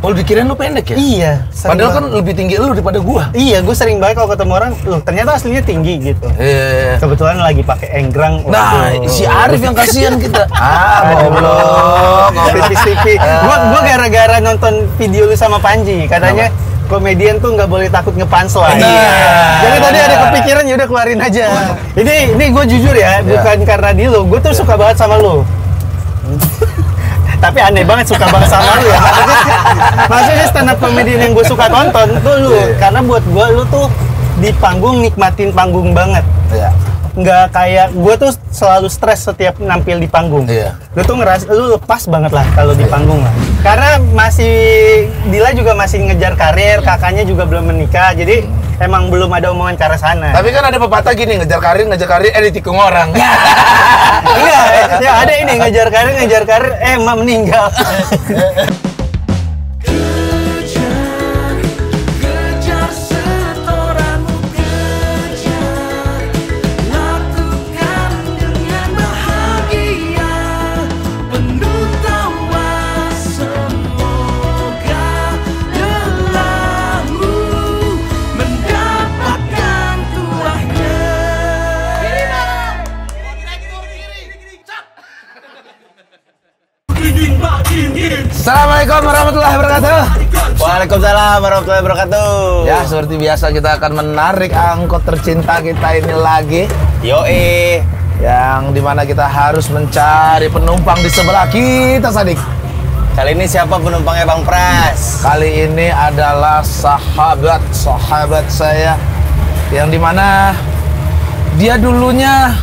Oh, dikirain lu pendek ya? Iya. Padahal kan banget. lebih tinggi lu daripada gua. Iya, gue sering banget kalau ketemu orang, loh ternyata aslinya tinggi gitu. Eh. Kebetulan lagi pakai enggrang. Nah, waduh. si Arif yang kasihan kita. Ah, goblok. TV. Gua gua gara-gara nonton video lu sama Panji, katanya komedian tuh nggak boleh takut nge-punchline. Nah. Jadi tadi ada kepikiran ya udah keluarin aja. Ini ini gue jujur ya, bukan karena di lu, gue tuh suka banget sama lu. Tapi aneh banget suka banget sama lu ya. Maksudnya, maksudnya stand up comedian yang gue suka tonton tuh lu, Iya. karena buat gue lu tuh di panggung nikmatin panggung banget Iya. nggak kayak gue tuh selalu stres setiap nampil di panggung. Iya. Lu tuh ngeras, lu lepas banget lah kalau di panggung lah. Karena masih Dila juga masih ngejar karir, kakaknya juga belum menikah, jadi emang belum ada omongan ke arah sana. Tapi kan ada pepatah gini, ngejar karir, ngejar karir, eh ditikung orang. Iya, ya ada ini ngejar karir, ngejar karir, eh emak meninggal. warahmatullahi wabarakatuh. Waalaikumsalam warahmatullahi wabarakatuh. Ya, seperti biasa kita akan menarik angkot tercinta kita ini lagi. Yoi. Yang di mana kita harus mencari penumpang di sebelah kita, Sadik. Kali ini siapa penumpangnya Bang Pras? Kali ini adalah sahabat sahabat saya yang di mana dia dulunya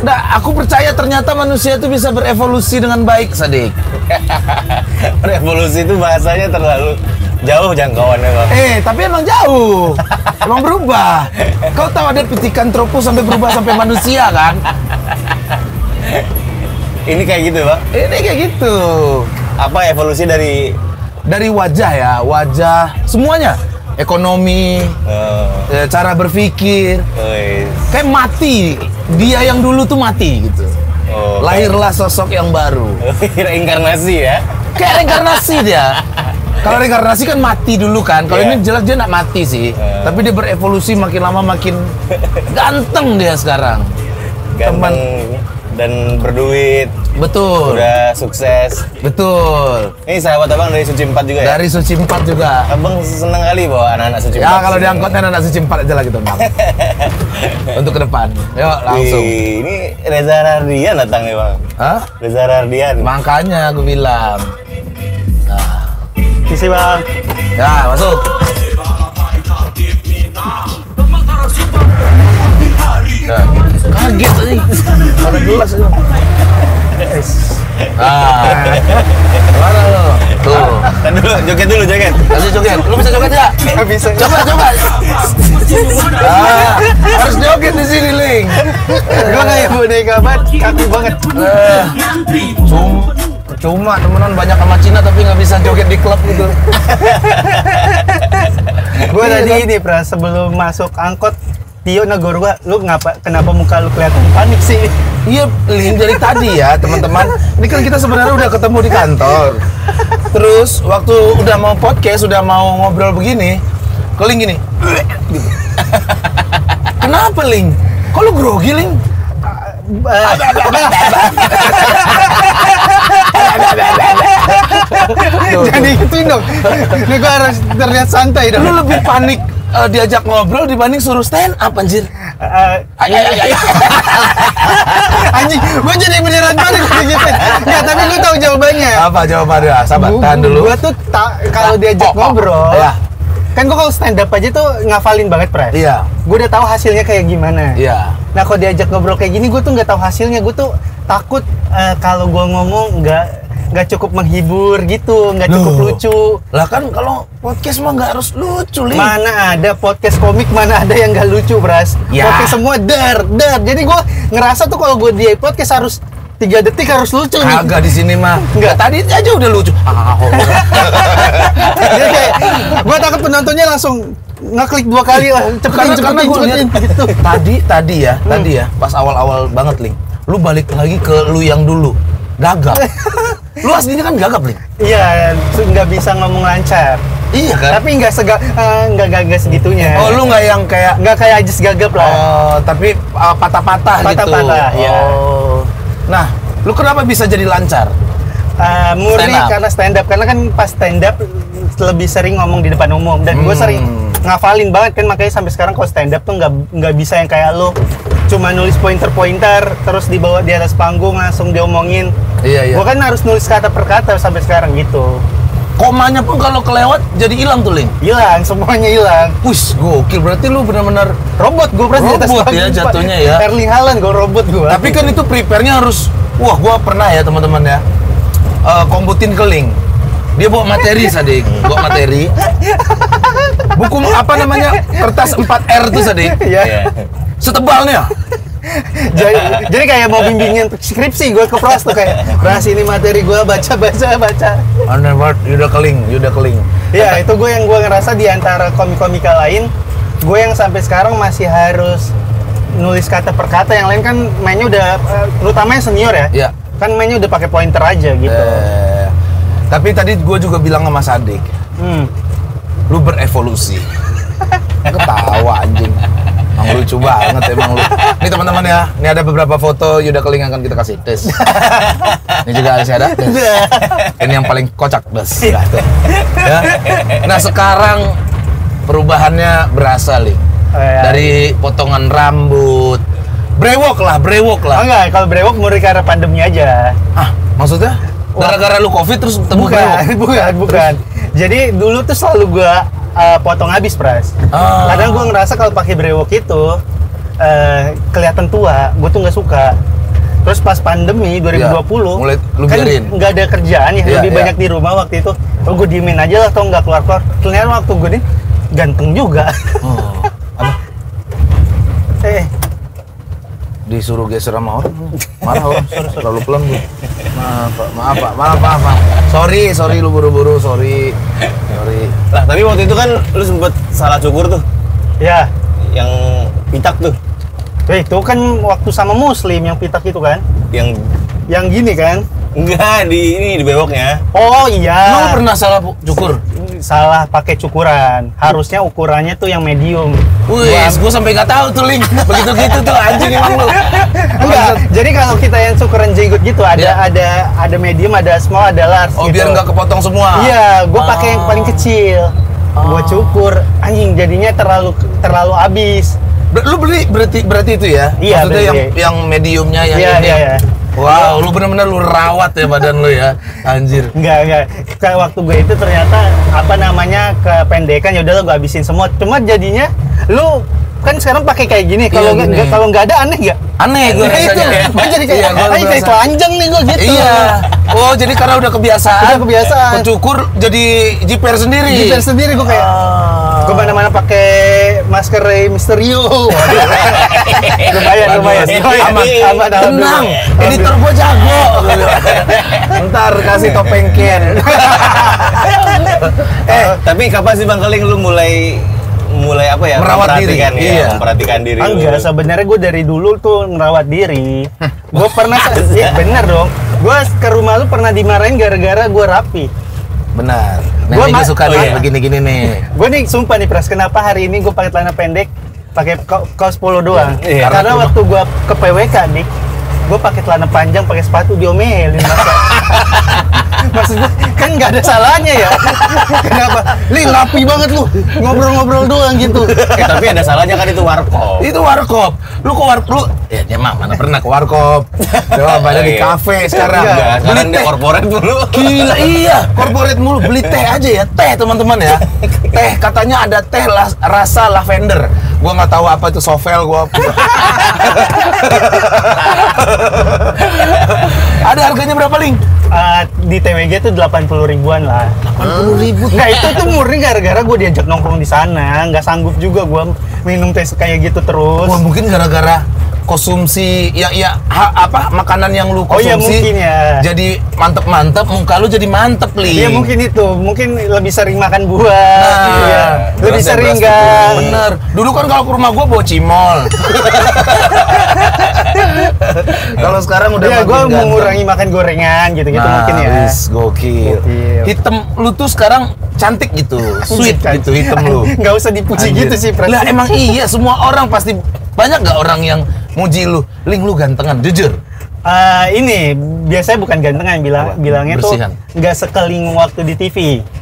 Nah, aku percaya ternyata manusia itu bisa berevolusi dengan baik, Sadik. Revolusi itu bahasanya terlalu jauh jangkauannya bang. Eh, tapi emang jauh. emang berubah. Kau tahu ada pitikan tropus sampai berubah sampai manusia kan? Ini kayak gitu bang. Ini kayak gitu. Apa evolusi dari Dari wajah ya, wajah semuanya. Ekonomi, uh, cara berpikir, kayak mati. Dia yang dulu tuh mati gitu. Oh, Lahirlah sosok yang baru. reinkarnasi ya? Kayak reinkarnasi dia. Kalau reinkarnasi kan mati dulu kan. Kalau Iya. ini jelas dia nak mati sih. Eh. Tapi dia berevolusi makin lama makin ganteng dia sekarang. Ganteng dan berduit, Betul. udah sukses. Betul. Ini sahabat abang dari Suci 4 juga ya? Dari Suci 4 juga. Abang seneng kali bawa anak-anak Suci 4 Ya kalau diangkutnya anak Suci 4 aja lah gitu, Bang. Untuk ke depan. Yuk, langsung. Wih, ini Reza Rardian datang nih bang. Hah? Reza Rardian. Makanya aku bilang. Nah, Isi bang. ya masuk. Kaget tadi. Ada gelas itu. Ah. Mana lo? Tuh. Kan dulu, joget dulu, joget. Kasih joget. Lu bisa joget ya? Nggak bisa. Coba, coba. Ah, harus joget di sini, Ling. Gue kayak boneka banget, kaku banget. Eh, cum, cuma temenan banyak sama Cina tapi nggak bisa joget di klub gitu. Gue tadi ini Pras, sebelum masuk angkot, Tio negor gua, lu ngapa, kenapa muka lu kelihatan panik sih? Iya, Ling dari tadi ya teman-teman. Ini kan kita sebenarnya udah ketemu di kantor. Terus waktu udah mau podcast, udah mau ngobrol begini, ke Ling gini. Gitu. Kenapa Ling? Kok lu grogi Ling? Jadi gituin dong. Ini gua harus terlihat santai dong. Lu lebih panik eh, diajak ngobrol dibanding suruh stand up anjir. Eh, Ay, ay, ay, anjing, gua jadi beneran panik kayak gitu. Enggak, tapi gua tahu jawabannya. Apa jawabannya? Sabar, Gua- tahan dulu. Gua tuh ta- kalau diajak Oh, oh, ngobrol, iya. kan gua kalau stand up aja tuh ngafalin banget, Pres. Iya. Gua udah tahu hasilnya kayak gimana. Iya. Nah kalau diajak ngobrol kayak gini, gue tuh nggak tahu hasilnya. Gue tuh takut eh, kalau gue ngomong nggak nggak cukup menghibur gitu, nggak cukup Loh. lucu. Lah kan kalau podcast mah nggak harus lucu, Ling. Mana ada podcast komik, mana ada yang nggak lucu, Bras. Ya. Podcast semua dar, dar. Jadi gue ngerasa tuh kalau gue di podcast harus tiga detik harus lucu nih. Kagak di sini mah. Nggak. Tadi aja udah lucu. Ah. Jadi kayak gue takut penontonnya langsung ngeklik dua kali, "Ah, cepetin, karena cepetin, cepetin, gitu. tadi tadi ya tadi ya pas awal-awal banget Ling lu balik lagi ke lu yang dulu gagal Lu aslinya kan gagap, Ling. Iya, nggak bisa ngomong lancar. Iya kan? Tapi nggak sega, eh, nggak nggak nggak segitunya. Oh, lu nggak yang kayak nggak kayak Ajis gagap lah. Oh, tapi uh, patah-patah gitu. Patah-patah, ya. Oh. Nah, lu kenapa bisa jadi lancar? Eh, murni Stand up. karena stand up karena kan pas stand up lebih sering ngomong di depan umum dan gue Hmm. sering ngafalin banget kan makanya sampai sekarang kalau stand up tuh nggak nggak bisa yang kayak lo cuma nulis pointer-pointer terus dibawa di atas panggung langsung diomongin. Iya, iya. Gue kan harus nulis kata per kata sampai sekarang gitu. Komanya pun kalau kelewat jadi hilang tuh, Ling. Hilang, semuanya hilang. Wis, gokil. Berarti lu benar-benar Robot di atas Robot panggung. ya jatuhnya ya. Erling Haaland gue robot gue. Tapi kan itu prepare-nya harus wah, gua pernah ya, teman-teman ya. Eh, komputin ke Ling. Dia bawa materi, Sadik. Bawa materi. Buku apa namanya? Kertas 4R tuh, Sadik. Iya. Setebalnya. jadi, jadi kayak mau bimbingin skripsi gue ke pras tuh kayak pras ini materi gue baca baca baca Aneh banget, Yuda Keling, Yuda Keling. ya itu gue yang gue ngerasa di antara komik-komika lain gue yang sampai sekarang masih harus nulis kata per kata yang lain kan mainnya udah eh, terutama yang senior ya Iya. kan mainnya udah pakai pointer aja gitu Eh, tapi tadi gue juga bilang sama Sadik, hmm. lu berevolusi. Ketawa anjing. Lucu banget emang lu. Nih teman-teman ya, ini ada beberapa foto Yuda Keling akan kita kasih tes. ini juga masih ada. Tes. Ini yang paling kocak, bes. Tuh. Ya. Nah sekarang perubahannya berasa, Ling. Oh, iya. Dari potongan rambut, brewok lah, brewok Oh, lah. enggak kalau brewok murni karena pandemi aja Ah, maksudnya? Gara-gara lu covid terus ketemu bukan brewok? bukan bukan jadi dulu tuh selalu gua uh, potong habis pras Ah. kadang gua ngerasa kalau pakai brewok itu uh, kelihatan tua gua tuh nggak suka terus pas pandemi 2020 Iya, mulai lu kan nggak ada kerjaan ya Iya, lebih iya. banyak di rumah waktu itu oh gue diemin aja lah atau nggak keluar keluar ternyata waktu gue nih ganteng juga Oh, apa? eh disuruh geser sama orang. Marah orang. Terlalu pelan bu. Maaf pak. Maaf pak. Maaf maaf, maaf. sorry sorry lu buru-buru. Sorry. Sorry. Lah, tapi waktu itu kan lu sempet salah cukur tuh. ya. Yang pitak tuh. Eh, itu kan waktu sama muslim yang pitak itu kan? Yang yang gini kan? Enggak di ini di bewoknya. oh iya. Emang lu pernah salah cukur salah pakai cukuran. Harusnya ukurannya tuh yang medium. Wih, gue sampai nggak tahu tuh link begitu gitu tuh anjing emang lu. Enggak. Jadi kalau kita yang cukuran jenggot gitu ada Iya. ada ada medium, ada small, ada large Oh gitu. biar nggak kepotong semua. Iya, gue pakai yang Oh. paling kecil. Gue cukur, anjing jadinya terlalu terlalu habis. Ber- Lu beli berarti berarti itu ya? Iya, Maksudnya beli. yang yang mediumnya yang Iya, ini. iya, iya. Wow, lu bener-bener lu rawat ya badan lu ya, anjir. Enggak, enggak. Kayak waktu gue itu ternyata apa namanya kependekan ya udahlah gue habisin semua. Cuma jadinya lu kan sekarang pakai kayak gini. Kalau Iya, nggak kalau nggak ada aneh nggak? Aneh gue Nah, itu, rasanya. gue jadi kayak, Iya, gua "Ay, kayak berasa- telanjang nih gue gitu. Iya. Oh, jadi karena udah kebiasaan. Udah kebiasaan. Kecukur jadi jiper sendiri. Jiper sendiri gue kayak Ah. gue mana-mana pakai masker Rey Mysterio. Lumayan, lumayan, lumayan. Aman, aman, Tenang, editor gua jago. Ntar kasih topeng Ken. Eh, tapi kapan sih Bang Keling lu mulai mulai apa ya? Merawat diri. ya, Iya. memperhatikan diri. Enggak, sebenarnya gue dari dulu tuh ngerawat diri. Gue pernah, ya bener dong. Gue ke rumah lu pernah dimarahin gara-gara gue rapi. Benar. Nah, ini ma- suka oh, nih iya. begini-gini nih. Gue nih sumpah nih Pras, kenapa hari ini gue pakai celana pendek, pakai ka- kaos polo doang? Iya, Karena karena waktu gue ke PWK nih, gue pakai celana panjang, pakai sepatu diomelin masa. Nggak ada salahnya ya. Kenapa? Li rapi banget lu, ngobrol-ngobrol doang gitu. Eh, tapi ada salahnya kan itu warkop. Itu warkop. Lu ke warkop lu ya dia mah mana pernah ke warkop. Coba pada di Iya. kafe sekarang. Dia teh. korporat dulu. Gila iya, corporate mulu beli teh aja ya, teh teman-teman ya. Teh katanya ada teh rasa lavender. Gua nggak tahu apa itu sovel gua. ada harganya berapa, Ling? Eh, di TWG tuh 80 ribuan lah. 80 ribu. Nggak itu tuh murni gara-gara gue diajak nongkrong di sana, nggak sanggup juga gue minum teh kayak gitu terus. Wah, mungkin gara-gara konsumsi ya ya ha- apa makanan yang lu Oh, iya, konsumsi mungkin ya. jadi mantep-mantep muka lu jadi mantep li Iya mungkin itu, mungkin lebih sering makan buah, Nah, iya. lebih sering gang. bener dulu kan kalau ke rumah gua bawa cimol Kalau sekarang udah gue ganteng. mengurangi makan gorengan gitu-gitu Nah, mungkin ya. wis, gokil. Gokil. Hitam lu tuh sekarang cantik gitu, sweet gitu hitam lu. Nggak usah dipuji Anjir. gitu sih, Pras. Lah emang iya, semua orang pasti banyak nggak orang yang muji lu, Ling lu gantengan, jujur. Eh, ini biasanya bukan gantengan bilang Apa? bilangnya Bersihan. tuh nggak sekeling waktu di TV.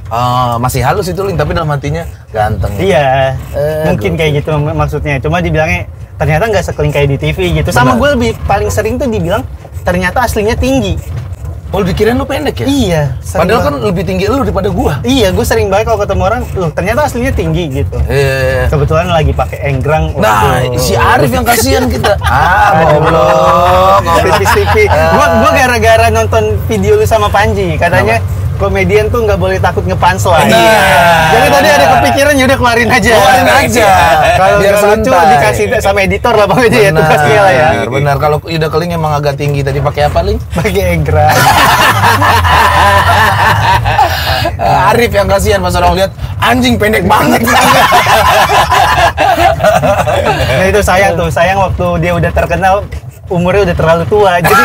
Ah, masih halus itu Ling, tapi dalam hatinya ganteng. Iya, Eh, mungkin gokil. kayak gitu mak- maksudnya. Cuma dibilangnya ternyata nggak sekeling kayak di TV gitu. Sama gue lebih paling sering tuh dibilang ternyata aslinya tinggi. Oh, dikirain lu pendek ya? Iya. Padahal kan banget. lebih tinggi lu daripada gua. Iya, gue sering banget kalau ketemu orang, loh ternyata aslinya tinggi gitu. Eh. Kebetulan lagi pakai enggrang. Nah, waduh. si Arif yang kasihan kita. Ah, goblok. Tipis TV. Gua gua gara-gara nonton video lu sama Panji, katanya komedian tuh nggak boleh takut nge-punchline. Nah. Jadi tadi ada kepikiran ya udah keluarin aja. Keluarin aja. Kalau Biar lucu dikasih sama editor lah pokoknya ya tugasnya lah ya. Benar, benar. Kalau Ida Keling emang agak tinggi tadi pakai apa, Ling? Pakai. Eh, Arif yang kasihan pas orang lihat anjing pendek banget. Nah itu sayang tuh, sayang waktu dia udah terkenal umurnya udah terlalu tua, jadi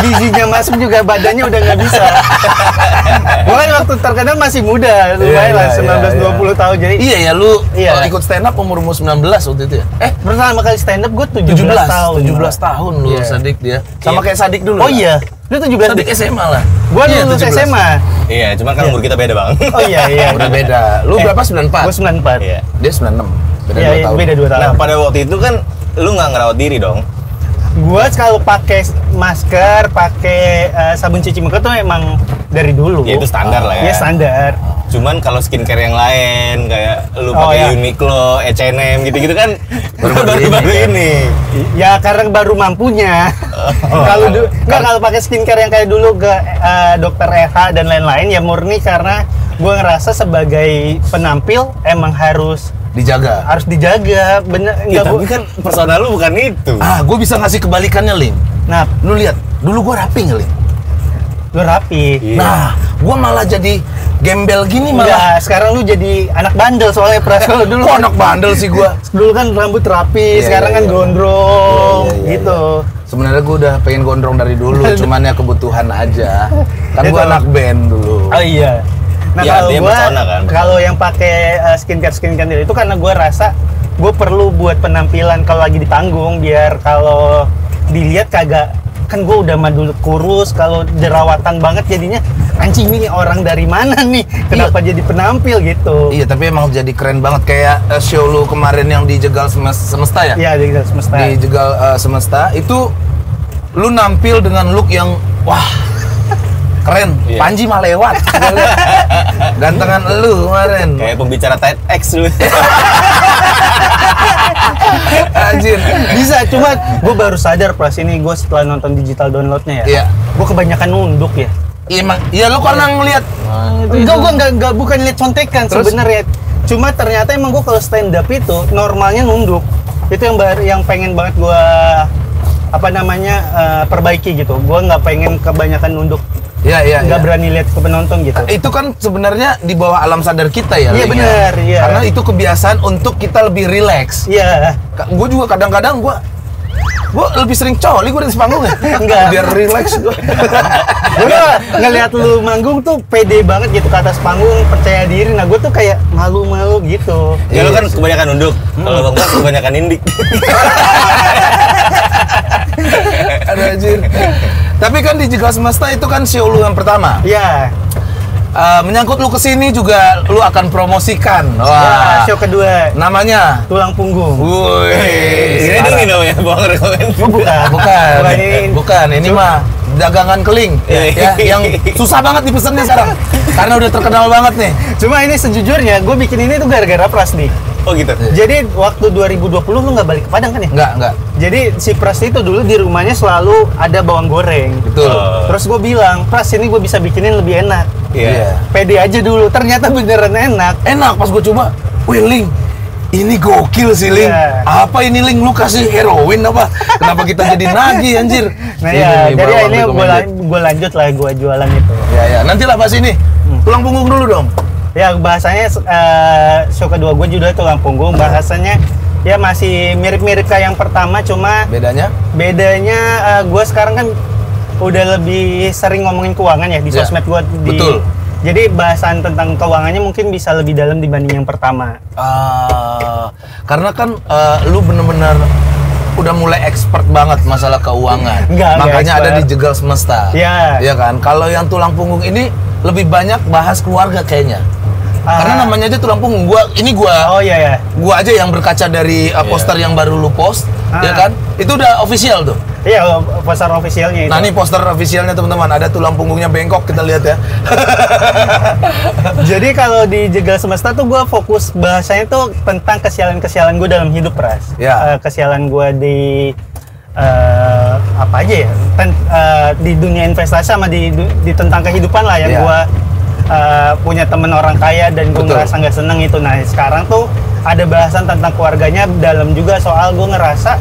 gizinya masuk juga badannya udah nggak bisa. Kan waktu terkenal masih muda, lumayan lah Iya, iya, 19 20 tahun jadi iya ya, lu Iya. kalau ikut stand up umur umur 19 waktu itu ya. Eh, pertama kali stand up gue 17, 17 tahun. 17 tahun lu Iya. Sadik dia. Sama Iya. kayak Sadik dulu. Oh ya? iya, lu 17 Sadik SMA lah. Gua Iya, lulus 17. SMA. Iya, cuman kan Iya. umur kita beda bang. Oh iya iya. Udah beda. Lu Eh, berapa? 94? Gue 94. Iya. Dia 96. Beda Iya, 2 iya, tahun. beda 2 tahun. Nah pada waktu itu kan lu nggak ngerawat diri dong. Gua kalau pakai masker, pakai eh, sabun cuci muka tuh emang dari dulu. Ya itu standar lah ya. Iya standar. Cuman kalau skincare yang lain kayak lu Oh, pakai iya. Uniqlo, H&M gitu-gitu kan Baru-baru baru-baru ini, ini. Ya karena baru mampunya. kalau du- nggak kalau pakai skincare yang kayak dulu ke eh, dokter RH dan lain-lain ya murni karena gue ngerasa sebagai penampil emang harus Dijaga. harus dijaga bener Ya, tapi bu- kan personal lu bukan itu. Ah, gue bisa ngasih kebalikannya, Ling. nah Lu lihat, dulu gua rapi nggak, Ling? lu rapi Iya. Nah, gua malah jadi gembel gini malah. Enggak, sekarang lu jadi anak bandel soalnya pras kalau dulu Kok anak bandel sih gua? dulu kan rambut rapi, Iya, sekarang iya, kan iya. gondrong Iya, iya, iya, gitu. Sebenarnya gua udah pengen gondrong dari dulu, cuman ya kebutuhan aja. Kan gua Itu. anak band dulu. Oh iya. Nah Ya, kalau persona kan. kalau yang pakai uh, skincare skincare itu karena gua rasa gue perlu buat penampilan kalau lagi di panggung biar kalau dilihat kagak kan gue udah mah dulu kurus kalau jerawatan banget jadinya anjing ini orang dari mana nih kenapa jadi penampil gitu Iya, tapi emang jadi keren banget kayak eh, show lu kemarin yang di Jegal Semes- Semesta ya? Iya, di semesta. Di Jegal eh, Semesta itu lu nampil dengan look yang wah keren. Iya. Panji mah lewat. Gantengan lu kemarin. Kayak pembicara TEDx lu. Anjir. Bisa, cuma gue baru sadar pas ini gue setelah nonton digital downloadnya ya. Iya. Gue kebanyakan nunduk ya. Iya, emang. Iya, lu karena ngeliat. Enggak, gue enggak, enggak bukan lihat contekan sebenarnya. Cuma ternyata emang gue kalau stand up itu normalnya nunduk. Itu yang baru yang pengen banget gue apa namanya eh, perbaiki gitu. Gue nggak pengen kebanyakan nunduk. Iya, iya. Nggak iya. berani lihat ke penonton gitu. Itu kan sebenarnya di bawah alam sadar kita ya. Iya, ya? bener, iya. Karena itu kebiasaan untuk kita lebih rileks. Iya. Gue juga kadang-kadang gue gue lebih sering coli gue di panggung ya. Enggak. Biar rileks gue. gue ngelihat lu manggung tuh pede banget gitu ke atas panggung percaya diri nah gue tuh kayak malu-malu gitu Ya lu kan kebanyakan nunduk. Kalau bang Bas kebanyakan indik. Ada anjir. Tapi kan di Jegal Semesta itu kan show lu yang pertama. ya Eh, menyangkut lu ke sini juga lu akan promosikan. ya, Wah. show kedua Namanya. tulang punggung Woi. Ini dulu namanya bukan Bukan. bukan ini Bukan, ini mah dagangan keling Iya. ya yang susah banget dipesennya sekarang karena udah terkenal banget nih. cuma ini sejujurnya gue bikin ini tuh gara-gara pras nih Oh gitu. jadi waktu 2020 lu nggak balik ke Padang kan ya Enggak, enggak. jadi si pras itu dulu di rumahnya selalu ada bawang goreng Betul. Oh. terus gue bilang pras ini gue bisa bikinin lebih enak Iya. pede aja dulu ternyata beneran enak Enak pas gue coba. Wih, Ling. Ini gokil sih, Ling. Iya. Apa ini, Ling? Lu kasih heroin apa? Kenapa kita jadi nagih, anjir? nah Ini ya nih, jadi ini gue recommended. lanjut lah gue jualan itu Ya, ya. Nanti lah bahas ini. Hmm. Tulang punggung dulu dong. Ya bahasanya eh, show kedua gue juga tulang punggung bahasanya ya masih mirip-mirip kayak yang pertama cuma Bedanya? bedanya gue sekarang kan udah lebih sering ngomongin keuangan ya di Ya, sosmed gue di betul. Jadi bahasan tentang keuangannya mungkin bisa lebih dalam dibanding yang pertama Ah, karena kan eh, lu bener-bener udah mulai expert banget masalah keuangan. Enggak, enggak Makanya ada di Jegal Semesta. Iya. Iya kan? Kalau yang tulang punggung ini lebih banyak bahas keluarga kayaknya. Ah. Karena namanya aja tulang punggung. Gua ini gua oh iya ya gua aja yang berkaca dari uh, poster yang baru lu post, Ah. ya kan? Itu udah official tuh. Iya poster officialnya itu Nah, ini poster officialnya teman-teman. Ada tulang punggungnya bengkok kita lihat ya. Jadi kalau di Jegal Semesta tuh gue fokus bahasanya tuh tentang kesialan-kesialan gue dalam hidup, Ras. Ya. Eh, kesialan gue di eh, apa aja ya? Ten- eh, di dunia investasi sama di, di tentang kehidupan lah yang Ya. gue eh, punya temen orang kaya dan gue ngerasa nggak seneng itu. Nah sekarang tuh ada bahasan tentang keluarganya dalam juga soal gue ngerasa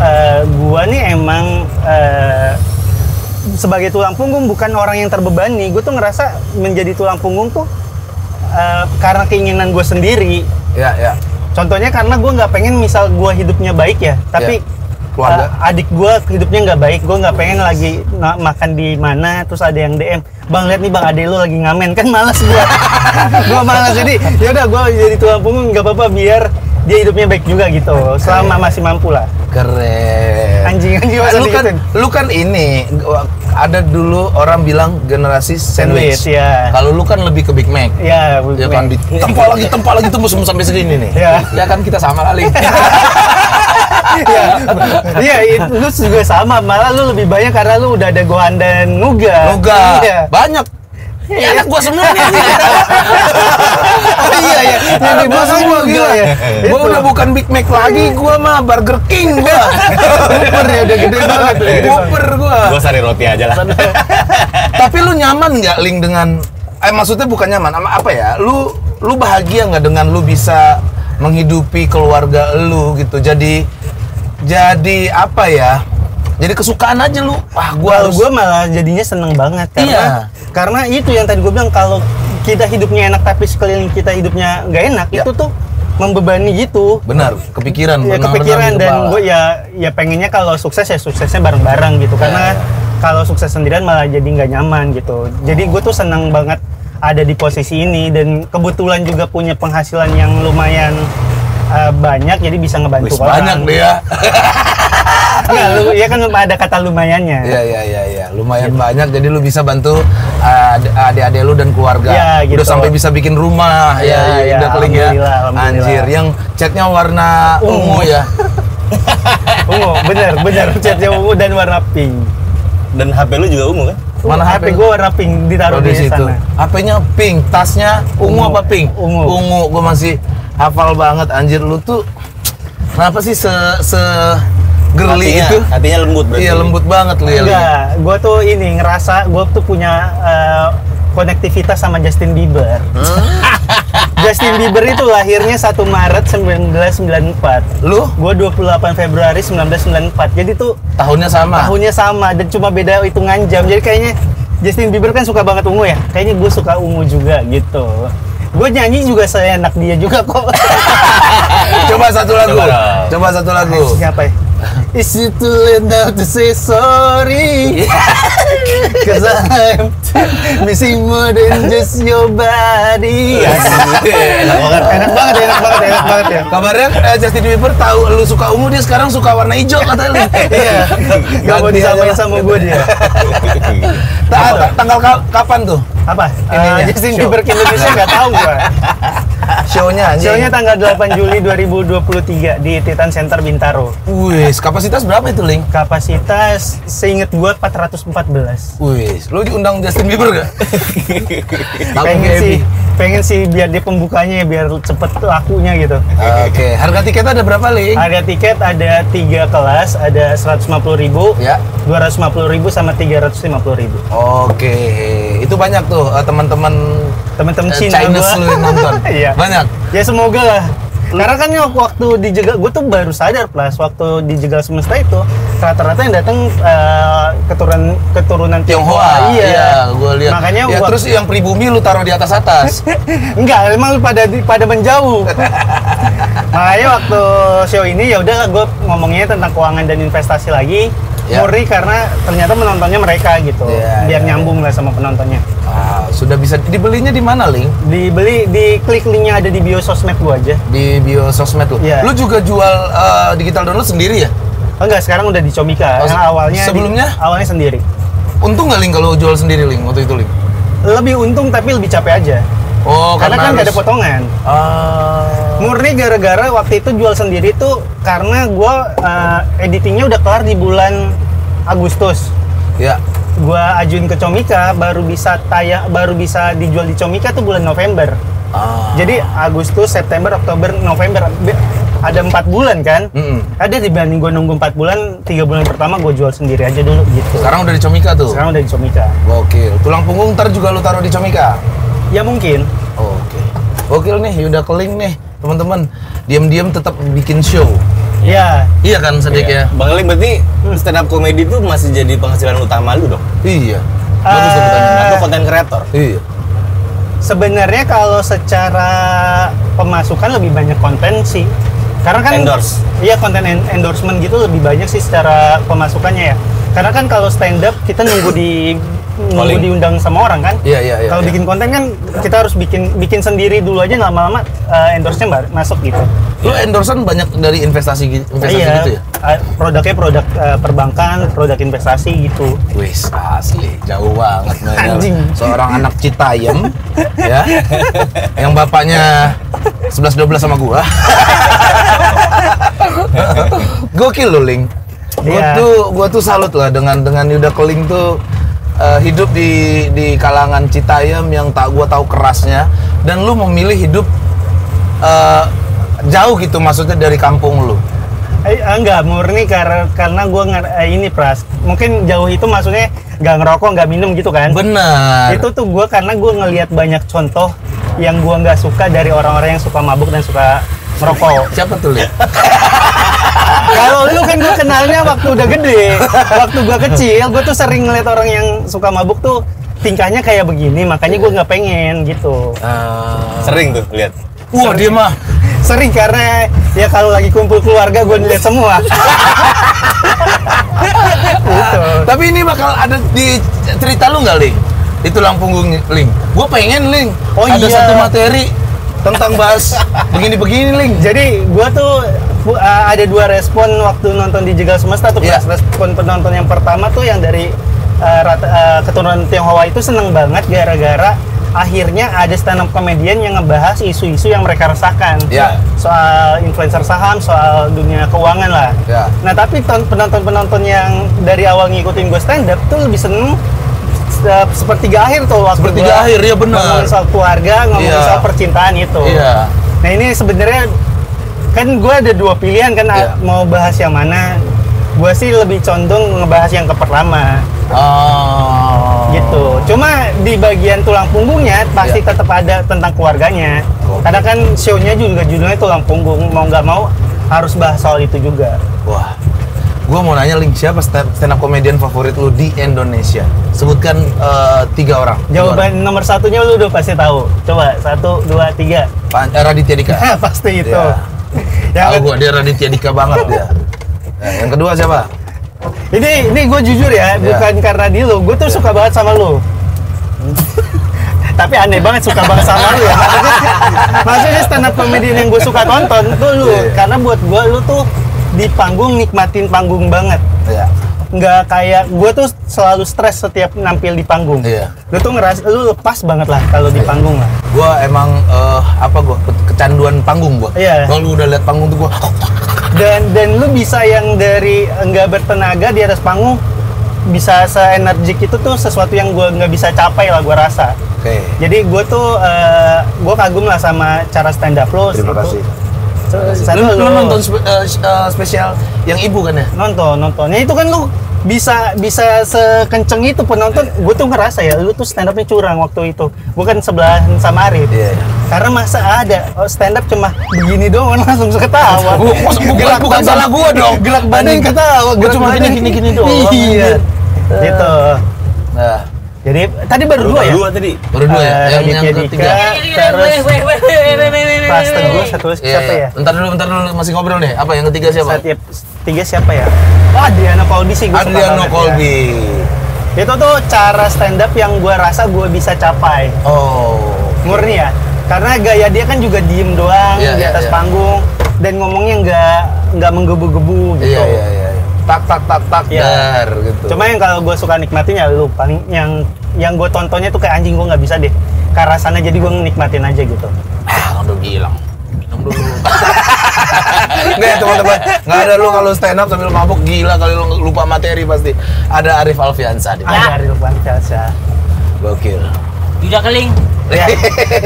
eh, gue nih emang eh, sebagai tulang punggung bukan orang yang terbebani. Gue tuh ngerasa menjadi tulang punggung tuh eh, karena keinginan gue sendiri. ya, ya. Contohnya karena gue nggak pengen misal gue hidupnya baik ya, tapi Ya. Keluarga. eh, adik gue hidupnya nggak baik. Gue nggak pengen lagi na- makan di mana, terus ada yang DM, bang lihat nih bang ade lu lagi ngamen kan malas gue. gue malas jadi yaudah gue jadi tulang punggung nggak apa-apa biar dia hidupnya baik juga gitu, selama masih mampu lah. Keren. Anjing, anjing, masa lu kan lu kan ini ada dulu orang bilang generasi sandwich. Sandwich, ya. Kalau lu kan lebih ke Big Mac. Ya, Ya kan ditempel lagi tempel lagi tembus sampai segini nih. Ya. Ya kan kita sama kali. Iya, iya, itu lu juga sama. Malah lu lebih banyak karena lu udah ada gohan dan nuga. Nuga. Iya. Banyak. Ya anak gua semua nih. Oh, iya. Yang di bawah semua gila ya. Gua Itu. udah bukan Big Mac lagi, gua mah Burger King gua. Super ya, udah gede banget. Whopper gua. Gue sari roti aja lah. Tapi lu nyaman nggak link dengan eh maksudnya bukan nyaman, ama apa ya? Lu lu bahagia nggak dengan lu bisa menghidupi keluarga lu gitu. Jadi jadi apa ya? Jadi kesukaan aja lu. Wah, gua Kalau harus gue malah jadinya seneng banget karena Iya. karena itu yang tadi gue bilang kalau kita hidupnya enak tapi sekeliling kita hidupnya nggak enak Ya. itu tuh membebani gitu. benar kepikiran ya kepikiran dan gue ya ya pengennya kalau sukses ya suksesnya bareng-bareng gitu karena Ya, kalau sukses sendirian malah jadi nggak nyaman gitu jadi gue tuh senang banget ada di posisi ini dan kebetulan juga punya penghasilan yang lumayan uh, banyak jadi bisa ngebantu Wis orang banyak deh ya. Nggak, lu, ya kan ada kata lumayannya Iya iya iya iya, lumayan banyak jadi lu bisa bantu uh, ad- adik-adik lu dan keluarga. Ya, gitu. Udah sampai bisa bikin rumah Iya, ya, ya, iya, udah keling ya. alhamdulillah, alhamdulillah. Anjir, yang catnya warna ungu ya. ungu bener bener catnya ungu dan warna pink Dan HP lu juga ungu kan? Mana HP HP gue warna pink ditaruh Oh, di, situ. sana HP-nya pink, tasnya ungu, Ungu. apa pink? Ungu. Ungu, gua masih hafal banget anjir lu tuh. Kenapa sih se se girly Hatinya- itu? Hatinya lembut berarti. Iya lembut banget lu ya. Enggak gue tuh ini ngerasa gue tuh punya uh, konektivitas sama Justin Bieber Justin Bieber itu lahirnya 1 Maret 1994 Lu gue 28 Februari 1994 jadi tuh tahunnya sama. tahunnya sama dan cuma beda hitungan jam jadi kayaknya Justin Bieber kan suka banget ungu ya kayaknya gue suka ungu juga gitu gue nyanyi juga seenak dia juga kok Coba satu lagu. Coba. Coba satu lagu. siapa ya Is it too late now to say sorry? Cause I'm missing more than just your body. Enak banget. enak banget, enak banget, enak banget ya. Kabarnya eh, Justin Bieber tahu lu suka ungu dia sekarang suka warna hijau katanya. Iya, gak mau disamain sama gue dia. Ta- ta- tanggal ka- kapan tuh? Apa? Ininya, Eh, Justin. Bieber ke Indonesia nggak tahu gue. Show-nya. Show-nya tanggal 8 Juli 2023 di Titan Center Bintaro. Wih, kapasitas berapa itu, Ling? Kapasitas seinget gue 414. Wih, lu diundang Justin Bieber gak? Pengen sih, pengen sih biar dia pembukanya ya, biar cepet lakunya gitu. Oke, harga tiket ada berapa, Ling? Harga tiket ada tiga kelas, ada 150.000 ribu, Ya. 250.000 ribu sama 350.000 ribu. Oke, itu banyak tuh eh, teman-teman Teman-teman eh, Cina Chinese gua. lu yang nonton. Iya. Banyak. Ya semoga lah. Karena kan waktu dijegal, gue tuh baru sadar plus waktu dijegal semesta itu rata-rata yang datang eh, keturunan keturunan Tionghoa, Iya, gue lihat. Makanya ya, gua- terus yang pribumi lu taruh di atas atas. Enggak, emang lu pada pada menjauh. Makanya waktu show ini ya udah gue ngomongnya tentang keuangan dan investasi lagi. Ya. Murni karena ternyata penontonnya mereka gitu. Ya, biar ya, nyambung lah sama penontonnya. Ah, sudah bisa dibelinya di mana, Ling? Dibeli di klik linknya ada di bio sosmed gua aja. Di bio sosmed lu. Iya. Lu juga jual eh, digital download sendiri ya? Oh enggak, sekarang udah di Comika. Oh, se- awalnya di- sebelumnya? awalnya sendiri. Untung nggak Ling kalau jual sendiri Ling waktu itu Ling? Lebih untung tapi lebih capek aja. Oh, karena kan nggak ada harus- potongan. Ah. Murni gara-gara waktu itu jual sendiri tuh karena gua eh, editingnya udah kelar di bulan Agustus. Ya. Gua ajuin ke Comika baru bisa tayang baru bisa dijual di Comika tuh bulan November. Ah. Jadi Agustus, September, Oktober, November Be- ada empat bulan kan? Mm-mm. Ada dibanding gue nunggu empat bulan, tiga bulan pertama gue jual sendiri aja dulu gitu. Sekarang udah di Comika tuh. Sekarang udah di Comika. Gokil. Tulang punggung ntar juga lu taruh di Comika. Ya mungkin. Oke. Gokil nih, udah keling nih, teman-teman. Diam-diam tetap bikin show. Ya, Iya kan, Sedik ya? Bang Eling berarti stand up comedy itu masih jadi penghasilan utama lu dong? Iya. Bagus pertanyaan. Atau konten kreator? Iya. sebenarnya kalau secara pemasukan lebih banyak konten sih. Karena kan Endorse. Iya konten en- endorsement gitu lebih banyak sih secara pemasukannya ya. Karena kan kalau stand up kita nunggu di nunggu Calling. diundang sama orang kan. Iya, iya, iya. Kalau iya. bikin konten kan kita harus bikin bikin sendiri dulu aja lama-lama eh, endorse-nya masuk gitu. Lu endorsean banyak dari investasi investasi iya. gitu ya? eh, produknya produk eh, perbankan, produk investasi gitu. Wis asli jauh banget. Anjing. Seorang anak Citayam ya. yang bapaknya 11 12 sama gua. Gokil lo Ling. Gua Iya. tuh gua tuh salut lah dengan dengan Yuda Keling tuh eh, hidup di di kalangan Citayam yang tak gua tahu kerasnya dan lu memilih hidup eh, jauh gitu maksudnya dari kampung lu. Eh, enggak murni karena karena gue ini pras mungkin jauh itu maksudnya nggak ngerokok nggak minum gitu kan Benar. itu tuh gue karena gue ngelihat banyak contoh yang gue nggak suka dari orang-orang yang suka mabuk dan suka merokok Siapa tuh Ling? kalau lu kan gue kenalnya waktu udah gede waktu gue kecil gue tuh sering ngeliat orang yang suka mabuk tuh tingkahnya kayak begini makanya gue nggak pengen gitu Eh, Sering tuh lihat. Wah dia mah sering karena ya kalau lagi kumpul keluarga gue ngeliat semua gitu Tapi ini bakal ada di cerita lu nggak, Ling? Di tulang punggung Ling. Gue pengen, Ling. Oh, ada iya. satu materi tentang bahas begini-begini, Ling. Jadi gua tuh uh, ada dua respon waktu nonton di Jegal Semesta tuh. Pras. Respon penonton yang pertama tuh yang dari uh, rata- uh, keturunan Tionghoa itu seneng banget gara-gara akhirnya ada stand up comedian yang ngebahas isu-isu yang mereka rasakan. Iya. Soal influencer saham, soal dunia keuangan lah. Ya. Nah, tapi ton- penonton-penonton yang dari awal ngikutin gue stand up tuh lebih seneng uh, sepertiga akhir tuh waktu Sepertiga gua akhir, iya benar. ngomongin soal keluarga, ngomongin Iya. soal percintaan itu. Iya. Nah ini sebenarnya kan gue ada dua pilihan kan Iya. mau bahas yang mana. Gue sih lebih condong ngebahas yang ke pertama Oh. gitu. Cuma di bagian tulang punggungnya pasti Iya. tetap ada tentang keluarganya. Oke. Karena kan show-nya juga judulnya tulang punggung. Mau nggak mau harus bahas soal itu juga. Wah. Gue mau nanya, Ling, siapa stand, up comedian favorit lu di Indonesia? Sebutkan eh, tiga orang. Tiga orang. Jawaban nomor satunya lu udah pasti tahu. Coba satu, dua, tiga. Pa- eh, Raditya Dika. pasti itu. Iya. Yang Tahu gue dia Raditya Dika banget dia. Nah, yang kedua siapa? Ini ini gue jujur ya, Iya. bukan karena di lu. Gue tuh suka banget sama lu. Tapi aneh banget suka banget sama lu ya. Maksudnya, maksudnya stand up comedian yang gue suka tonton tuh lu. Iya. Karena buat gue lu tuh di panggung nikmatin panggung banget. Ya. Nggak kayak gue tuh selalu stres setiap nampil di panggung. Iya. Lu tuh ngeras, lu lepas banget lah kalau di panggung lah. Gue emang eh, apa gue kecanduan panggung gue. Iya. Kalau lu udah lihat panggung tuh gue. dan dan lu bisa yang dari enggak bertenaga di atas panggung bisa seenergik itu tuh sesuatu yang gue nggak bisa capai lah gue rasa Oke. jadi gue tuh gue kagum lah sama cara stand up lo Terima Itu. kasih. Satu Lu, lu lu- nonton spe- eh, eh, spesial yang ibu kan ya? nonton nontonnya itu kan lu bisa bisa sekenceng itu penonton gue tuh ngerasa ya lu tuh stand upnya curang waktu itu gue kan sebelah sama Arif Iya. Karena masa ada oh, stand up cuma begini doang langsung ketawa. Bu- bukan- bukan- bukan salah gua dong. Gerak badan ketawa. Gua cuma gini, gini, gini doang, Iya. Gitu. Nah, Jadi tadi baru dua ya? Dua tadi. baru dua ya. Eh, yang yang ketiga. Terus Pas Teguh, satu lagi Iya, siapa iya. ya? Bentar dulu, bentar dulu masih ngobrol deh. Apa yang ketiga siapa? Saat tiap tiga siapa ya? Oh, Adriano Colby sih gue Adriano ya. Colby. Itu tuh cara stand up yang gue rasa gue bisa capai. Oh. Murni ya. Karena gaya dia kan juga diem doang Iya, di iya, atas iya. panggung dan ngomongnya nggak nggak menggebu-gebu gitu. Iya, iya, iya. Tak tak tak tak Iya. dar gitu. Cuma yang kalau gue suka nikmatin ya lu paling yang yang gue tontonnya tuh kayak anjing gue nggak bisa deh ke arah sana jadi gue nikmatin aja gitu. Udah bilang. Minum dulu. Nggak ya teman-teman, nggak ada lu kalau stand up sambil mabuk gila kali lu lupa materi pasti. Ada Arif Alfiansa di Ada Ariel Chelsea. Gokil. Yuda Keling. Ya.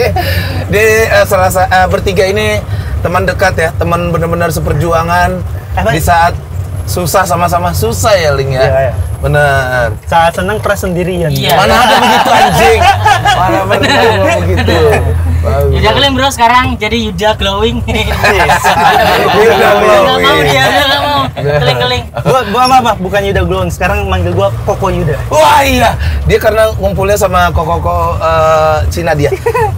Di eh, selasa eh, bertiga ini teman dekat ya, teman benar-benar seperjuangan Apa? di saat susah sama-sama susah ya Ling ya. Iya, iya. Bener. Saat senang pernah sendirian. Iya. Mana ada begitu anjing? Mana bener gua begitu. Yuda Keling bro sekarang jadi Yuda Glowing. Yuda Glowing. Nggak mau dia, dia nggak mau. Keling keling. Gua, gua apa, apa, bukan Yuda Glowing, sekarang manggil gua Koko Yuda. Wah iya, dia karena ngumpulnya sama koko-koko eh, Cina dia.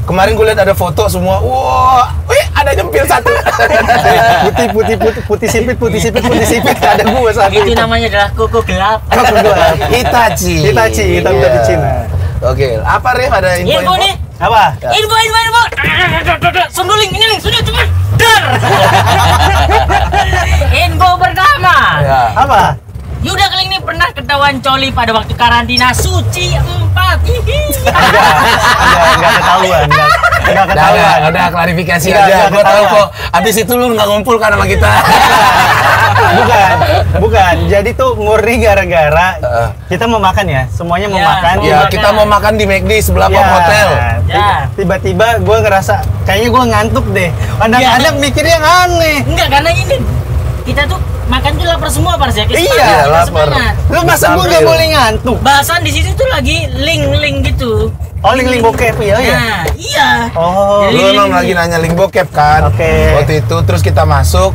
Kemarin gue lihat ada foto semua, wah, wih ada nyempil satu. Putih, putih, putih, putih sipit, putih sipit, putih sipit. Ada gua satu. Itu namanya adalah koko gelap. Koko gelap. Hitachi. Hitachi, hitam dari Cina. Oke, apa Rif ada info-info? Info nih. Apa? Info info info. Sunduling ini nih, sudah cepat. Dar. Info pertama. Ya. Apa? Yuda Keling ini pernah ketahuan coli pada waktu karantina suci 4. Enggak, enggak ketahuan. Enggak, ketahuan. udah, udah klarifikasi Enggak, aja. enggak Gue tahu kok. Abis itu lu nggak ngumpul kan sama kita. bukan, bukan. Jadi tuh murni gara-gara kita mau makan ya, semuanya mau Ya, makan. ya, makan. kita mau makan di McD sebelah Ya, Hotel. Ya. Tiba-tiba gue ngerasa kayaknya gue ngantuk deh. Anak-anak Ya. mikirnya yang aneh. Enggak karena ini kita tuh makan tuh lapar semua Pars ya. Kita Iya, lapar. Lu masa gue nggak boleh ngantuk? Bahasan di sini tuh lagi link-link gitu. Oh, link-link bokep ya, ya? Nah, iya. Oh, Jadi- Lu emang lagi nanya link bokep kan? Oke. Waktu itu terus kita masuk,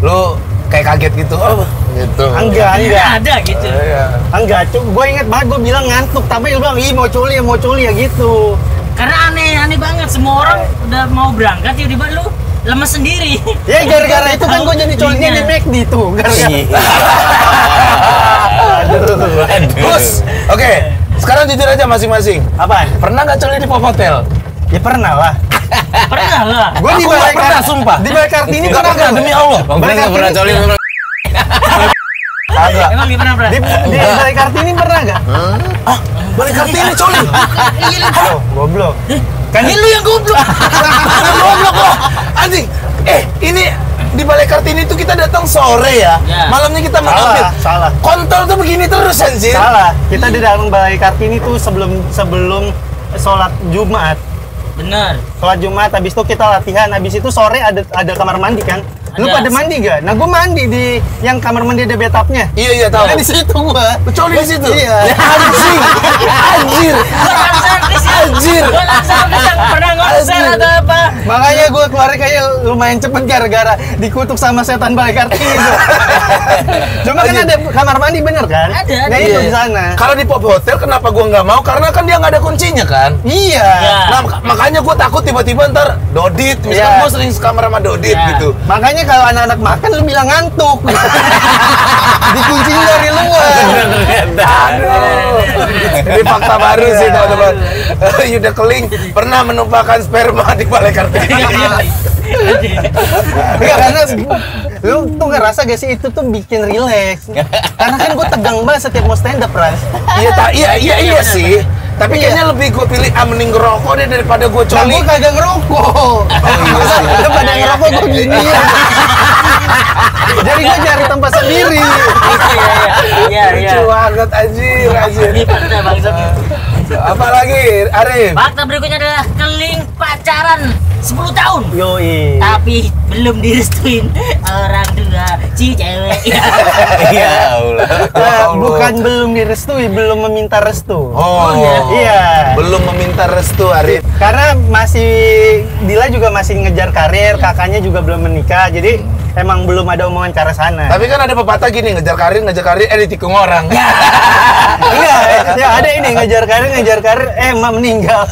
lu kayak kaget gitu. Oh, gitu. enggak, enggak. Ada gitu. Iya. Enggak, cuk. Gue inget banget gue bilang ngantuk, tapi lu bilang, ih mau coli ya, mau coli ya gitu. Karena aneh aneh banget semua orang udah mau berangkat tiba-tiba lu lemes sendiri. Ya gara-gara itu kan gue jadi colinya di Iya. McD tuh. Gara-gara. Aduh. Terus, oke. Sekarang jujur aja masing-masing. Apaan? Pernah nggak coli di Pop Hotel? Ya pernah lah. Pernah lah. Gue di nggak pernah, sumpah. Di balai kartini Nggak pernah pernah, nggak? demi Allah. Balai Kartini- Agak. Emang dia pernah pernah? Di, di kartini pernah nggak? Balik Kartini coli. Oh, goblok. Kan ini lu yang goblok. Goblok lo. Anjing. Eh, ini di Balai Kartini itu kita datang sore ya. Ya. Malamnya kita Salah, mengambil. salah. Kontol tuh begini terus anjir. Salah. Kita di dalam balai kartini tuh sebelum sebelum sholat Jumat. Bener. Sholat Jumat, habis itu kita latihan, habis itu sore ada ada kamar mandi kan? Lu Ada. pada mandi gak? Nah gue mandi di yang kamar mandi ada bathtubnya. Iya iya tahu. Ada di situ gua. Lu coli di situ. Iya. Ya, anjing. Anjir. Anjir. Langsung pernah Anjir. atau apa. Makanya gue keluar kayaknya lumayan cepet gara-gara dikutuk sama setan balik kartini itu. Cuma kan ada kamar mandi bener kan? Ada, ada. Nah itu Iya. di sana. Kalau di Pop Hotel kenapa gua nggak mau? Karena kan dia nggak ada kuncinya kan. Iya. Iya. Nah, mak- makanya gua takut tiba-tiba ntar Dodit, misalkan Iya. gua sering sekamar sama Dodit Iya. gitu. Makanya kalau anak-anak makan lu bilang ngantuk. Dikunciin dari luar. Aduh. Ini fakta baru sih teman-teman. Yuda Keling pernah menumpahkan sperma di balai kartini. Enggak karena lu tuh ngerasa gak sih itu tuh bikin relax. Karena kan gue tegang banget setiap mau stand up, Ras. Iya, iya, iya, iya sih. Tapi Iya. kayaknya lebih gue pilih ah, mending ngerokok deh daripada gue Nah, coli. gue kagak ngerokok. Masa lu pada ngerokok gue gini. Jadi gue cari tempat sendiri. Iya, iya. Lucu banget anjir, anjir. Ini fakta bangsat. Apalagi, Arif? Fakta berikutnya adalah keling pacaran 10 tahun. Yoi. Tapi belum direstuin orang tua si cewek. Ya Allah. Nah, Allah. bukan belum direstui, belum meminta restu. Oh, iya. Iya. Belum meminta restu, Arif. Karena masih di Lila juga masih ngejar karir, kakaknya juga belum menikah, jadi emang belum ada omongan ke arah sana. Tapi kan ada pepatah gini, ngejar karir, ngejar karir, eh ditikung orang. Enggak, ya ada ini ngejar karir, ngejar karir, eh emak meninggal.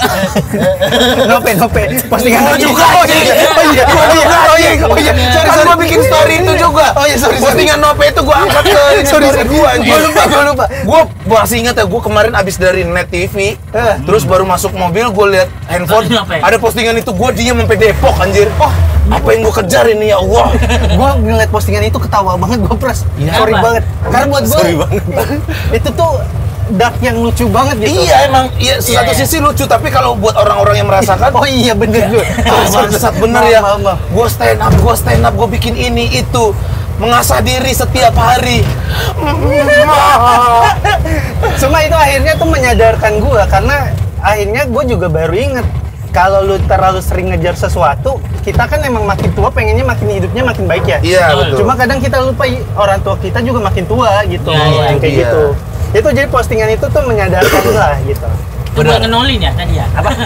nope, nope. Postingan Gua lagi. juga, Oh iya, oh iya, oh iya, oh iya, oh iya. Sorry, Kan sorry. gua bikin story itu juga. Oh iya, sorry, sorry. Postingan Nope itu gua angkat ke Sorry, story sorry. gua. Gua lupa, gua lupa. Gua masih ingat ya, gua kemarin abis dari Net TV, Eh. terus baru masuk mobil, gua lihat handphone, ada postingan itu, gua diem sampai Depok anjir. Oh, apa yang gua kejar ini ya Allah? Gua ngeliat postingan itu ketawa banget gua pres. Iya. Sorry Apa? banget. Karena buat banget. itu tuh dark yang lucu banget gitu. Iya emang, iya satu iya. sisi lucu, tapi kalau buat orang-orang yang merasakan, Oh iya bener juga. Ah, bangsat bener ya. Gue stand up, gue stand up, gue bikin ini itu, mengasah diri setiap hari. Cuma itu akhirnya tuh menyadarkan gua karena akhirnya gue juga baru inget kalau lu terlalu sering ngejar sesuatu, kita kan emang makin tua pengennya makin hidupnya makin baik ya. Iya betul. Cuma kadang kita lupa orang tua kita juga makin tua gitu, Iya, iya, yang kayak iya. gitu. Itu jadi postingan itu tuh menyadarkan lah gitu. Itu buat ngenolin ya tadi ya? Apa?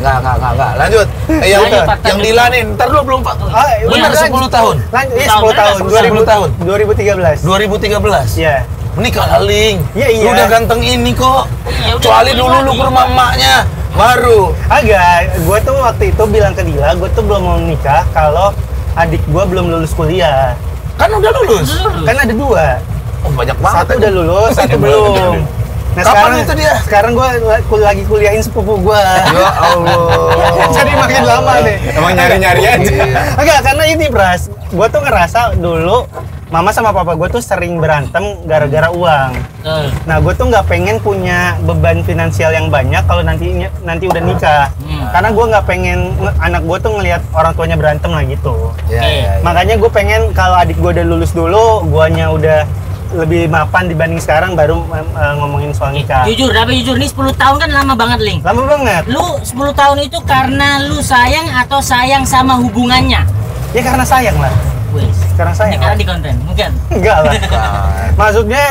Nggak, nggak, nggak, nggak. Lanjut. Eh, yang, Ayo, fakta yang. Dila nih, ntar lu belum pak. Ah, Benar, lanjut. 10 tahun. Lanjut, iya Tahun 10 tahun. berapa? 10 tahun. 2013. 2013. Iya. Menikah Laling. Iya, iya. Lu udah ganteng ini kok. Iya, udah Kecuali dulu lu ke rumah emaknya. Baru. Agak, gue tuh waktu itu bilang ke Dila, gue tuh belum mau nikah kalau adik gue belum lulus kuliah. Kan udah lulus. Kan ada dua. Oh, banyak banget. satu udah lulus, satu belum. Nah, Kapan sekarang itu dia? Sekarang gue lagi kuliahin sepupu gue. Ya Allah. Jadi makin lama deh. Emang nyari-nyari aja. Enggak, karena ini Pras, gue tuh ngerasa dulu mama sama papa gue tuh sering berantem gara-gara uang. Betul. Nah, gue tuh nggak pengen punya beban finansial yang banyak kalau nanti nanti udah nikah. Hmm. Karena gue nggak pengen nge- anak gue tuh ngelihat orang tuanya berantem lah gitu. Ya, ya, ya. Makanya gue pengen kalau adik gue udah lulus dulu, guanya udah lebih mapan dibanding sekarang baru eh, ngomongin soal nikah. Jujur, tapi jujur nih 10 tahun kan lama banget, Ling. Lama banget. Lu 10 tahun itu karena lu sayang atau sayang sama hubungannya? Ya karena sayang lah. Wes. Karena Ini karena di konten, mungkin. Enggak lah. Maksudnya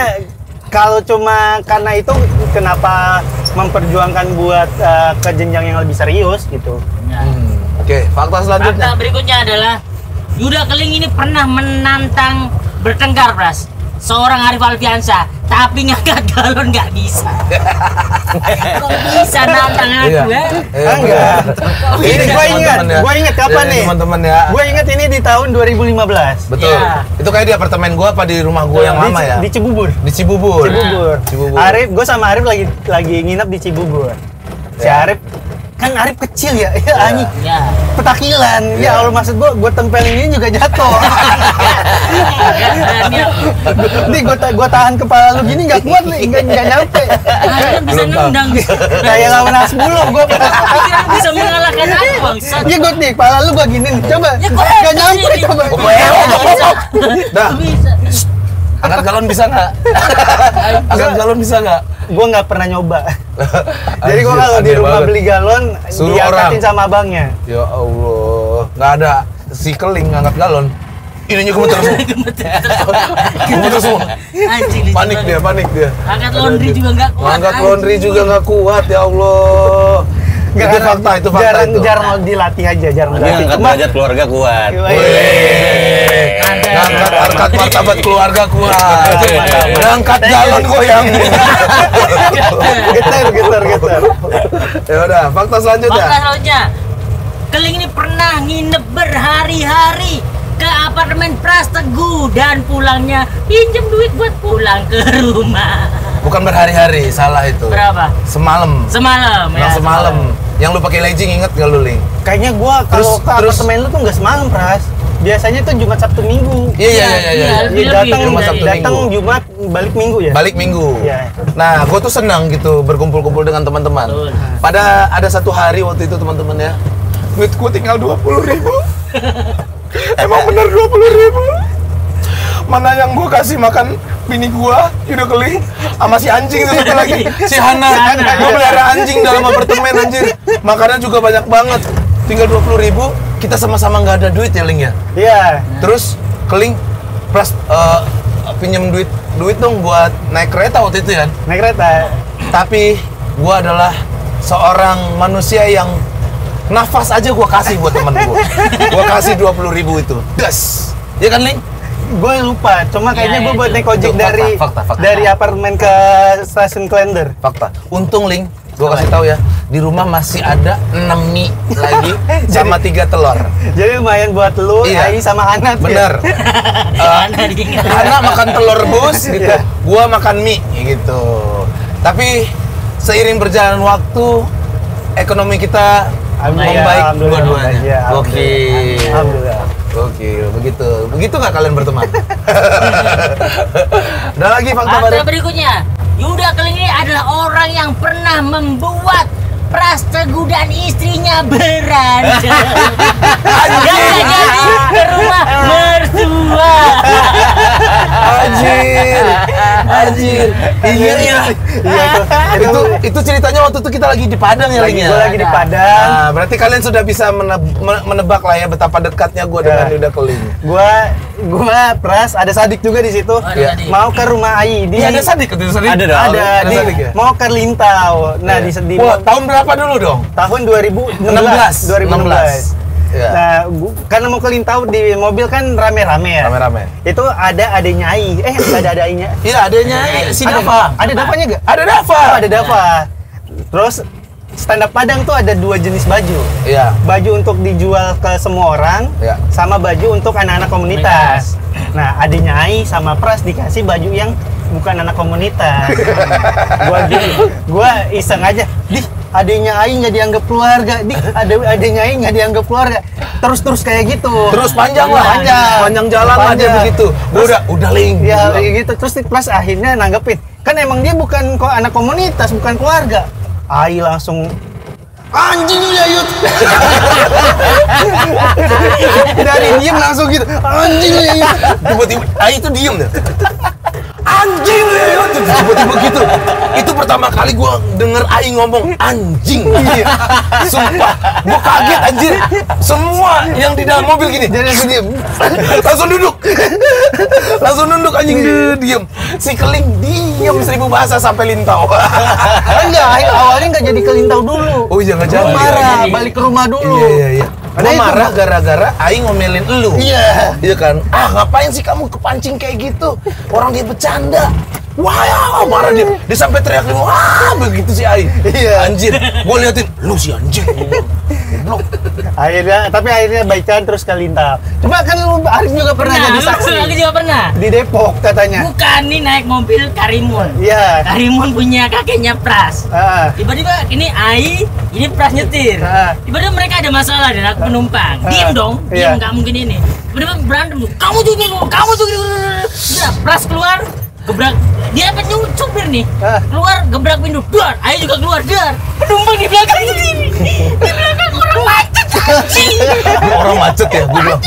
kalau cuma karena itu kenapa memperjuangkan buat eh, ke jenjang yang lebih serius gitu. Nah. Hmm. Oke, fakta selanjutnya. Fakta berikutnya adalah Yuda Keling ini pernah menantang bertengkar, Pras. Seorang Arif Alfiansa, tapi ngangkat galon nggak bisa. Kok bisa nantang aku, Iya. ya? Eh, Enggak. Ini gua ingat, gua ingat kapan Ini nih? Teman-teman ya. Gue ingat ini di tahun 2015. Betul. Iya. Itu kayak di apartemen gua apa di rumah gua yang lama ya? Di Cibubur. Di Cibubur. Cibubur. Cibubur. Arif, gue sama Arif lagi lagi nginep di Cibubur. Si Ya. Arif kan Arif kecil ya, ya anjing Ya. petakilan. Ya. Ya Allah maksud gue, gue tempelin ini juga jatuh. Nih gue gua tahan kepala lu gini nggak kuat nih, nggak nggak nyampe. Kalian bisa Belum tahu. nendang. Kayak lawan Hasbulo gue. Kira bisa mengalahkan aku, bangsat. Iya gue nih, kepala lu gue gini nih. Coba, Ya, nggak di nyampe coba. Dah, Bisa. angkat galon bisa nggak? angkat galon bisa nggak? Gue nggak pernah nyoba. Jadi gue kalau di rumah banget. beli galon, Suruh diangkatin orang. sama abangnya. Ya Allah, nggak ada si keling ngangkat galon. Ininya gemeter semua. gemeter semua. Anjing Panik dia, panik dia. Angkat laundry juga nggak kuat, Angkat laundry juga nggak kuat ya Allah. Nggak, itu karena fakta, itu fakta jarang, itu. Jarang dilatih aja, jarang Dia dilatih. angkat derajat keluarga kuat. Ngangkat harkat martabat keluarga kuat. Ngangkat galon goyang. getar, getar, getar. ya udah, fakta selanjutnya. Fakta selanjutnya, Keling ini pernah nginep berhari-hari ke apartemen Pras Teguh dan pulangnya pinjem duit buat pulang ke rumah. Bukan berhari-hari, salah itu. Berapa? Semalam. Semalam ya. Yang semalam. Yang lu pakai legging inget gak lu, Ling? Kayaknya gua kalau Terus- ke terus- apartemen lu tuh nggak semalam, Pras. Biasanya tuh Jumat Sabtu Minggu. Iya, iya, iya, iya. Dia datang Jumat, Sabtu, datang Minggu. Jumat balik Minggu ya. Balik minggu. Iya. Nah, gue tuh senang gitu berkumpul-kumpul dengan teman-teman. Betul. Pada ada satu hari waktu itu teman-teman ya, duit gue tinggal dua puluh ribu. Emang bener dua puluh ribu? Mana yang gue kasih makan bini gue, udah keli, sama si anjing itu satu lagi, si Hana. Hana. Gue pelihara anjing dalam apartemen anjir. Makanan juga banyak banget. Tinggal dua puluh ribu, kita sama-sama nggak ada duit ya Ling ya. Iya. Terus keling plus eh, pinjem duit duit dong buat naik kereta waktu itu kan. Naik kereta. Tapi gua adalah seorang manusia yang nafas aja gua kasih buat temen gua. Gua kasih 20 ribu itu. Das. Ya kan, Ling? Gue lupa, cuma kayaknya Iya, gue buat itu. naik ojek dari fakta, fakta, fakta. dari apartemen ke stasiun Klender. Fakta. Untung, Ling, gua kasih tahu ya, di rumah masih ada 6 mie lagi sama 3 telur. Jadi lumayan buat lu, Iya. Ai sama Hanat Bener. ya. Mana dia? Anak makan telur rebus gitu, Iya. gua makan mie gitu. Tapi seiring berjalan waktu, ekonomi kita membaik dua-duanya. iya, Oke. Oke, begitu. Begitu nggak kalian berteman? Ada lagi fakta Fakta baru? berikutnya, Yuda Keling ini adalah orang yang pernah membuat Pras Teguh dan istrinya berantem. Dan jadi ke rumah mertua. Anjir, anjir. Iya iya. Iya itu. Itu ceritanya waktu itu kita lagi di Padang ya, lagi ya? gue lagi di Padang. Nah, berarti kalian sudah bisa meneb- me- menebak lah ya betapa dekatnya gue dengan Ya. Yuda Keling. Gua gua Pras ada Sadik juga di situ. ada Iya. Sadik. Mau ke rumah Ai di Iya ada Sadik, ada Sadik. Ada dong. ada, Ada di, Sadik ya? mau ke Lintau. Nah, di, di Wah, tahun berapa dulu dong? tahun 2016 2016. 16. Iya. Nah, gua, karena mau ke Lintau di mobil kan rame-rame ya. Rame-rame. Itu ada adanya Ai. Eh, ada ada Ainya. Iya, adanya si Ada- Dava. Ada Davanya nggak? Ada Dava. Oh, ada Dava. Terus stand up Padang tuh ada dua jenis baju. Iya. Baju untuk dijual ke semua orang, Iya. sama baju untuk anak-anak komunitas. Nah, adiknya Ai sama Pras dikasih baju yang bukan anak komunitas. gua gini, gua iseng aja, di adiknya Ai nggak dianggap keluarga, di ada adiknya Ai nggak dianggap keluarga. Terus-terus kayak gitu. Terus panjang lah, Panjang. panjang jalan lah Panjang. begitu. Gua udah, udah ling. Ya kayak gitu terus Pras akhirnya nanggepin kan emang dia bukan kok anak komunitas bukan keluarga Ai langsung anjing ya Yud dari diem langsung gitu anjing ya Yud tiba-tiba ah itu diem deh anjing lu ya tiba-tiba gitu. Itu pertama kali gua denger Ai ngomong anjing. Iya. sumpah gua kaget anjir. Semua yang di dalam mobil gini jadi langsung duduk. Langsung nunduk anjing. Diem. Si keling diem seribu bahasa sampai lintau. Enggak awalnya nggak jadi ke Lintau dulu. Oh jangan Gua jangan marah balik ke rumah dulu. Iya iya iya Ada marah gara-gara Aing ngomelin elu. Iya. Iya kan? Ah ngapain sih kamu kepancing kayak gitu? Orang dia bercanda Wah ya, marah dia Dia sampai teriak Wah begitu si Aing Iya. Anjir Gua liatin Lu si anjing Goblok akhirnya tapi akhirnya baikan terus ke Lintau cuma kan lu Arif juga pernah, Pernah, jadi saksi lagi juga pernah. di Depok katanya Bukan nih naik mobil Karimun. iya Karimun punya kakeknya Pras. Ah. Tiba-tiba ini Ai, ini Pras nyetir. Ah. Tiba-tiba mereka ada masalah dan aku penumpang. Ah. Diem dong, Iya. diem nggak mungkin ini. Tiba-tiba berantem. Kamu tuh gini, kamu tuh gini. Udah, Pras keluar, gebrak. Dia apa supir nih? Ah. Keluar, gebrak pintu. Duar, Ai juga keluar. Duar. Penumpang di belakang ini. Di belakang orang macet. anjing. Orang macet ya Gua bilang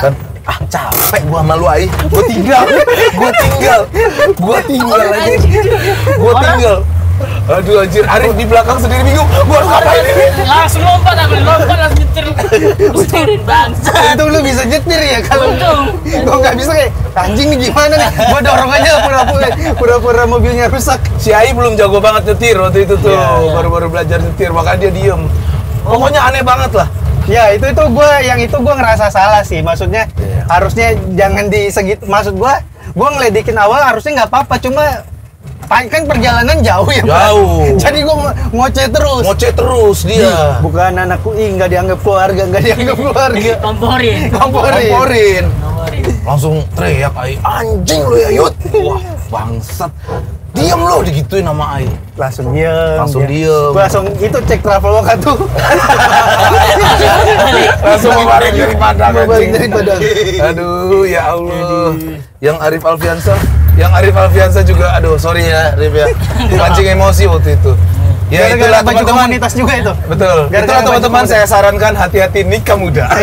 kan ah capek gua sama lu Ai Gua tinggal Gua tinggal Gua tinggal aja Gua tinggal Aduh anjir Arif di belakang sendiri bingung Gua harus ngapain ini Langsung lompat aku, lompat langsung nyetir. Setirin bangsa. Untung lu bisa nyetir ya kalau Untung. gua nggak bisa kayak anjing nih gimana nih gua dorong aja pura-pura pura-pura mobilnya rusak Si Ai belum jago banget nyetir waktu itu tuh, Iya. baru-baru belajar nyetir, makanya dia diem. Pokoknya aneh banget lah. ya itu itu gua yang itu gua ngerasa salah sih maksudnya Iya. harusnya jangan di segitu maksud gua gua ngeledekin awal harusnya nggak apa-apa cuma pa- kan perjalanan jauh ya Pak. Jauh. jadi gua ngo- ngoceh terus Ngoceh terus dia. bukan anakku ih nggak dianggap keluarga nggak dianggap keluarga Komporin. komporin Komporin. Komporin. Langsung teriak Ai, anjing lu ya Yud. Wah, bangsat. Diem lo digituin sama Ai. langsung diem Langsung dia. diem. Gua langsung itu cek traveloka tuh Langsung membalik dari Padang dari Padang. Aduh, ya Allah. Yang Arif Alfiansa, yang Arif Alfiansa juga, aduh sorry ya Arif ya. Pancing emosi waktu itu. Ya Gara-gara itulah baju teman-teman. komunitas juga itu Betul. Gara-gara Itulah teman-teman saya sarankan hati-hati nikah muda.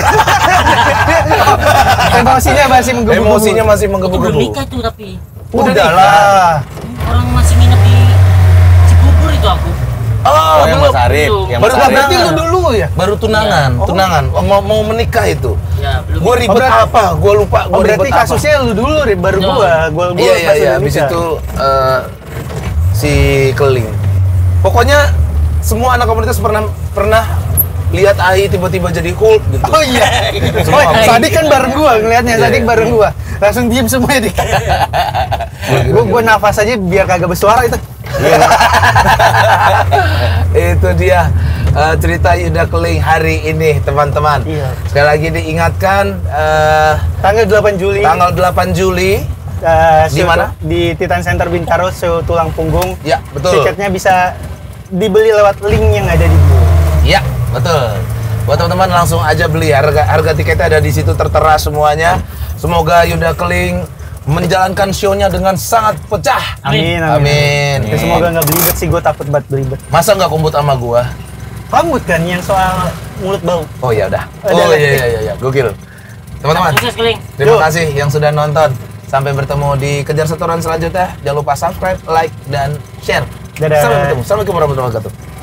emosinya masih menggebu-gebu Emosinya masih menggebu-gebu. nikah tuh tapi Udah udahlah orang masih nginep di Cibubur itu aku. Oh, Oh, yang. Mas Arif, yang Baru Mas Arif. berarti lu dulu ya Baru tunangan, Iya. Oh. tunangan. Mau mau menikah itu. Ya, belum. Gua ribet Oh, apa? Gua lupa. Gua oh berarti ribet apa. kasusnya lu dulu Rip, baru No. gua gua gua Iya iya pas iya. Habis itu eh, si Keling. Pokoknya semua anak komunitas pernah pernah lihat Ai tiba-tiba jadi Hulk gitu. Oh iya. Semua. Oh, Sadik kan bareng gua ngelihatnya, Iya, Sadik iya. bareng gua. Langsung diem semuanya dik. gua gua nafas aja biar kagak bersuara itu. Itu dia eh, cerita Yuda Keling hari ini teman-teman. Iya. Sekali lagi diingatkan eh, Tanggal 8 Juli. tanggal 8 Juli eh, Di mana? Di Titan Center Bintaro show tulang punggung. Ya, betul. Tiketnya bisa dibeli lewat link yang ada di bio. Ya, betul. Buat teman-teman langsung aja beli harga harga tiketnya ada di situ tertera semuanya. Semoga Yuda Keling menjalankan show-nya dengan sangat pecah. Amin, Amin. Ya, semoga nggak belibet sih, gue takut banget belibet. Masa nggak kumpul sama gua? Rambut kan yang soal mulut bau. Oh ya udah. Oh iya iya iya, iya. gokil. Teman-teman, terima kasih yang sudah nonton. Sampai bertemu di kejar setoran selanjutnya. Jangan lupa subscribe, like, dan share. Dadah. Sampai bertemu. Assalamualaikum warahmatullahi wabarakatuh.